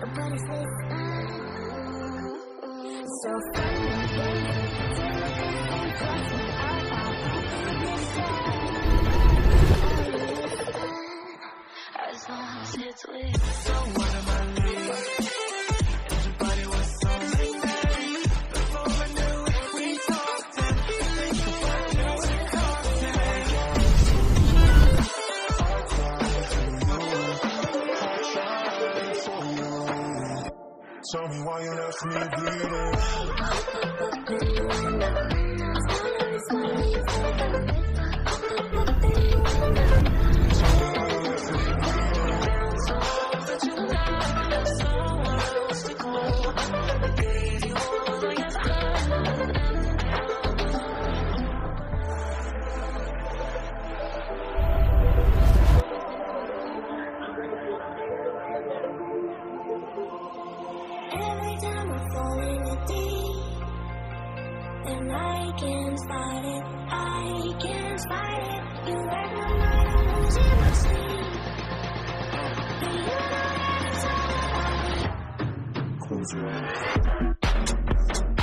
Nobody's listening. So far. Tell me why you left me bleeding. Can't fight it. I can't fight it. You wreck my mind, I'm losing my sleep. Close your eyes.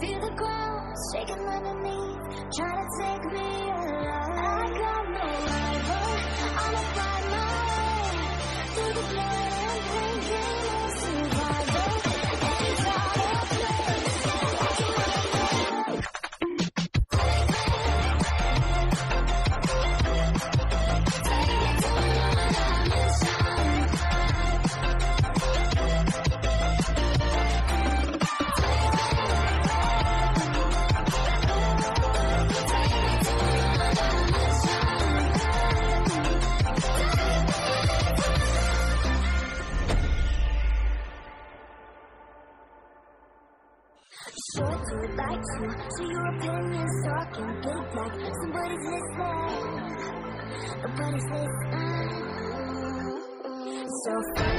Feel the ground shaking underneath, trying to take me alive. I got no rival, I'ma find To so your opinion's talking big like somebody's listening. Nobody's listening. Mm-hmm. So funny,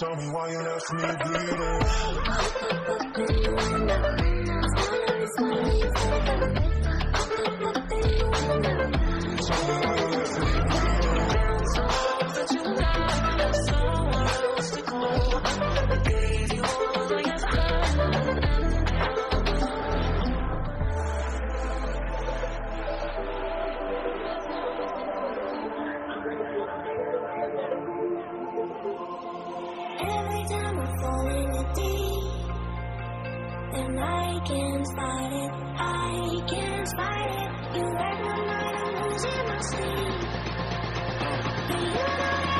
Tell me why you left me bleeding. can't fight it. I can't fight it. You're up night, I'm losing my sleep. You know